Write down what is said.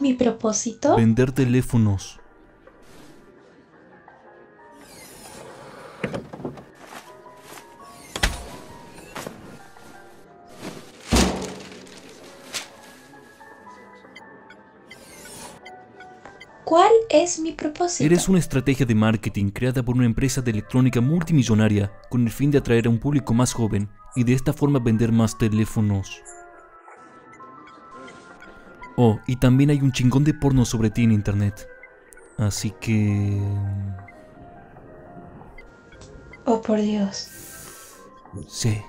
¿Mi propósito? Vender teléfonos. ¿Cuál es mi propósito? Eres una estrategia de marketing creada por una empresa de electrónica multimillonaria con el fin de atraer a un público más joven y de esta forma vender más teléfonos. Oh, y también hay un chingón de porno sobre ti en internet. Así que... Oh, por Dios. Sí.